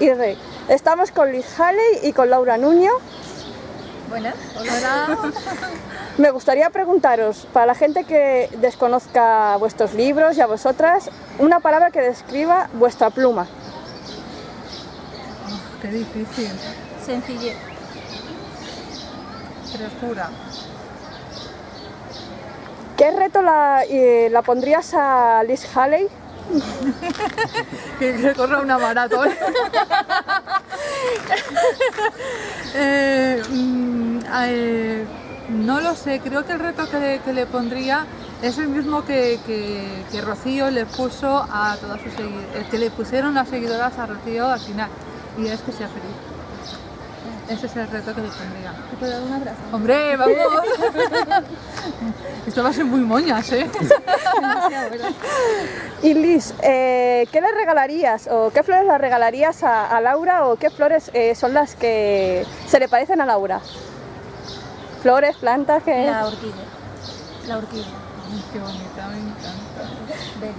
y Rey. Estamos con Liz Haley y con Laura Nuño. Buenas. Hola. Me gustaría preguntaros, para la gente que desconozca vuestros libros y a vosotras, una palabra que describa vuestra pluma. Qué difícil. Sencillez. Frescura. ¿Qué reto la, eh, la pondrías a Liz Haley? Que, que corra una maratón. Eh, mm, eh, no lo sé, creo que el reto que le, que le pondría es el mismo que, que- que Rocío le puso a todas sus seguidoras, que le pusieron las seguidoras a Rocío al final, y es que sea feliz. Ese es el reto que le pondría. ¿Te puedo dar un abrazo? ¡Hombre, vamos! Esto va a ser muy moñas, ¿eh? Y Liz, eh, ¿qué le regalarías o qué flores le regalarías a, a Laura o qué flores eh, son las que se le parecen a Laura? Flores, plantas, que... La orquídea. La orquídea. Ay, qué bonita, me encanta. Bella.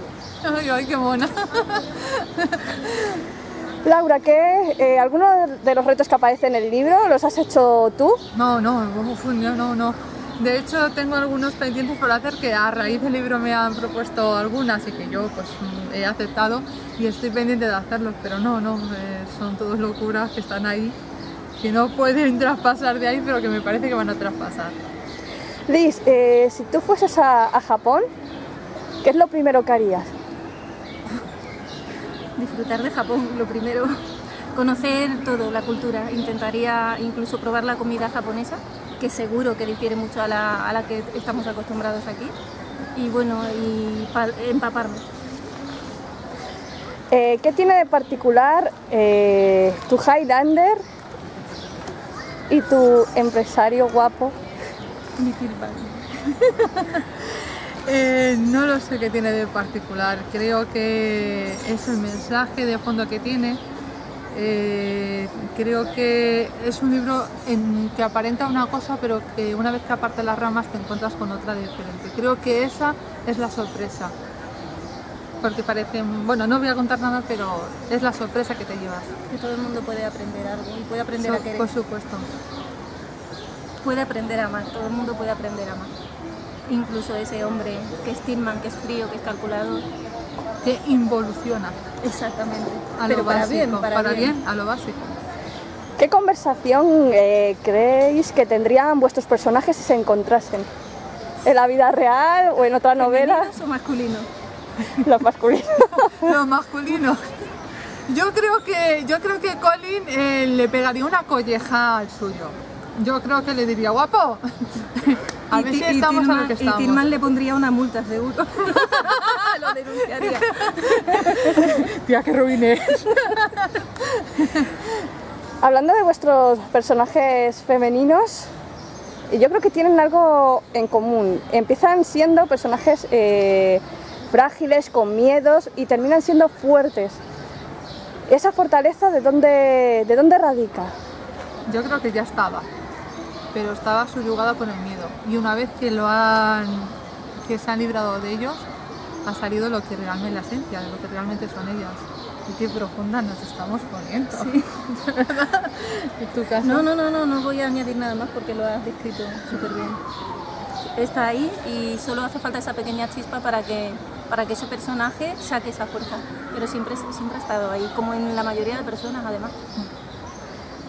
Ay, ay, qué mona. Laura, ¿qué, eh, ¿alguno de los retos que aparecen en el libro los has hecho tú? No, no, uf, no, no, no. De hecho, tengo algunos pendientes por hacer que a raíz del libro me han propuesto algunas y que yo pues he aceptado y estoy pendiente de hacerlos, pero no, no, eh, son todas locuras que están ahí, que no pueden traspasar de ahí, pero que me parece que van a traspasar. Liz, eh, si tú fueses a, a Japón, ¿qué es lo primero que harías? Disfrutar de Japón, lo primero. Conocer todo, la cultura. Intentaría incluso probar la comida japonesa, que seguro que difiere mucho a la, a la que estamos acostumbrados aquí. Y bueno, y pa- empaparme. Eh, ¿Qué tiene de particular eh, tu Highlander y tu empresario guapo? Eh, no lo sé qué tiene de particular, creo que es el mensaje de fondo que tiene. Eh, creo que es un libro en que aparenta una cosa, pero que una vez que apartas las ramas te encuentras con otra diferente. Creo que esa es la sorpresa. Porque parece, bueno, no voy a contar nada, pero es la sorpresa que te llevas. Que todo el mundo puede aprender algo y puede aprender a So- querer. por supuesto. Puede aprender a amar, todo el mundo puede aprender a amar. Incluso ese hombre que es Tillman, que es frío, que es calculador. Que involuciona Exactamente. a Pero lo para básico, bien, para, bien. a lo básico. ¿Qué conversación eh, creéis que tendrían vuestros personajes si se encontrasen? ¿En la vida real o en otra novela? ¿Femeninos o masculino? Los masculinos. Los masculinos. Yo creo que, yo creo que Colin eh, le pegaría una colleja al suyo. Yo creo que le diría, guapo, a ver Y si y estamos a lo que Y estamos. Tillman le pondría una multa, seguro. Lo denunciaría. Tía, qué ruines. Hablando de vuestros personajes femeninos, yo creo que tienen algo en común. Empiezan siendo personajes eh, frágiles, con miedos y terminan siendo fuertes. ¿Esa fortaleza de dónde, de dónde radica? Yo creo que ya estaba, pero estaba subyugada por el miedo. Y una vez que lo han, que se han librado de ellos, ha salido lo que realmente es la esencia, de lo que realmente son ellas. Y qué profunda nos estamos poniendo. Sí. ¿De verdad? ¿En tu caso? No, no, no, no, no voy a añadir nada más porque lo has descrito súper bien. Está ahí y solo hace falta esa pequeña chispa para que, para que ese personaje saque esa fuerza. Pero siempre, siempre ha estado ahí, como en la mayoría de personas además.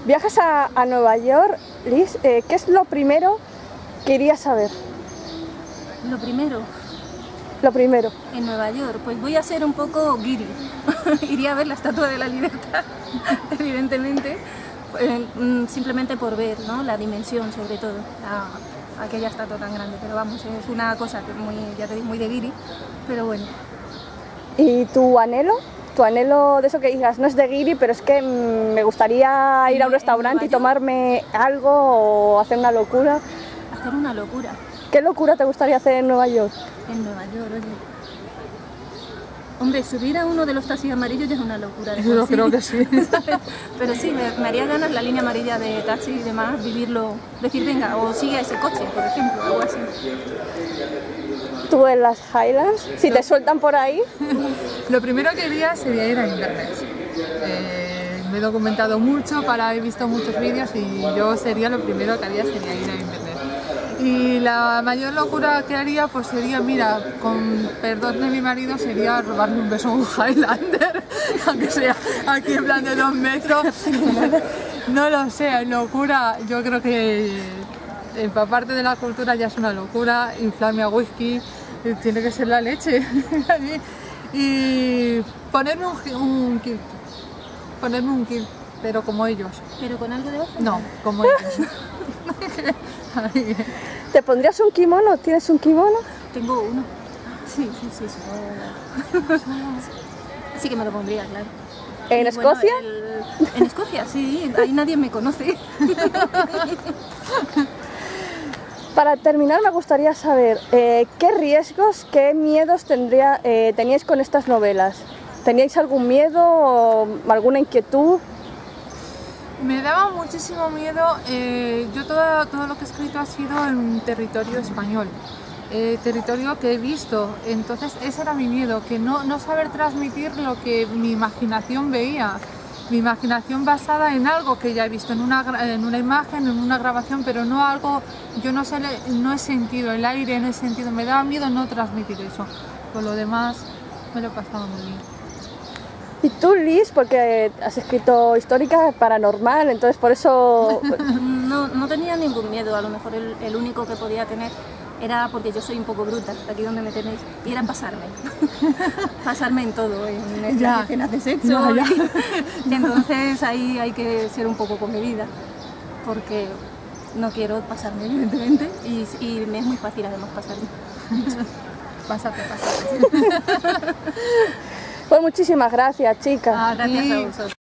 Viajas a, a Nueva York, Liz, eh, ¿qué es lo primero que irías a ver? Lo primero, Lo primero. en Nueva York, pues voy a ser un poco guiri. Iría a ver la Estatua de la Libertad, evidentemente, eh, mm, simplemente por ver ¿no? la dimensión, sobre todo, la- aquella estatua tan grande. Pero vamos, es una cosa que muy, ya te digo, muy de guiri, pero bueno. ¿Y tu anhelo? Tu anhelo de eso que digas, no es de guiri, pero es que me gustaría ir a un restaurante y tomarme algo o hacer una locura. Hacer una locura ¿Qué locura te gustaría hacer en Nueva York? en Nueva York, oye. Hombre, subir a uno de los taxis amarillos ya es una locura. de yo creo que sí. Pero sí, me, me haría ganas la línea amarilla de taxi y demás, vivirlo, decir, venga, o sigue a ese coche, por ejemplo, algo así. Tú en las Highlands, si te sueltan por ahí, Lo primero que haría sería ir a Inverness. Eh, me he documentado mucho, para he visto muchos vídeos y yo sería lo primero que haría sería ir a internet. Y la mayor locura que haría pues sería, mira, con perdón de mi marido, sería robarme un beso a un Highlander, aunque sea aquí en plan de dos metros. No lo sé, locura, yo creo que empaparte de la cultura ya es una locura, inflarme a whisky, eh, tiene que ser la leche. y ponerme un, un kilt, ponerme un kilt, pero como ellos. ¿Pero con algo debajo? No, como ellos. ¿Te pondrías un kimono? ¿Tienes un kimono? Tengo uno. Sí, sí, sí. Sí, sí que me lo pondría, claro. ¿En Y bueno, Escocia? el- en Escocia, sí. Ahí nadie me conoce. Para terminar, me gustaría saber eh, qué riesgos, qué miedos tendría, eh, teníais con estas novelas. ¿Teníais algún miedo o alguna inquietud? Me daba muchísimo miedo, eh, yo todo, todo lo que he escrito ha sido en territorio español, eh, territorio que he visto, entonces ese era mi miedo, que no, no saber transmitir lo que mi imaginación veía, mi imaginación basada en algo que ya he visto, en una, en una imagen, en una grabación, pero no algo, yo no, sé, no he sentido el aire, no he sentido, me daba miedo no transmitir eso, por lo demás me lo he pasado muy bien. Y tú, Liz, porque has escrito histórica, paranormal, entonces por eso... No, no tenía ningún miedo. A lo mejor el, el único que podía tener era porque yo soy un poco bruta, aquí donde me tenéis, y era pasarme. pasarme en todo, en, las escenas de sexo. Ya. y entonces ahí hay que ser un poco comedida, porque no quiero pasarme, evidentemente, y, y me es muy fácil además pasarme. Pásate, pásate. Pues muchísimas gracias, chicas. A Gracias a vosotros.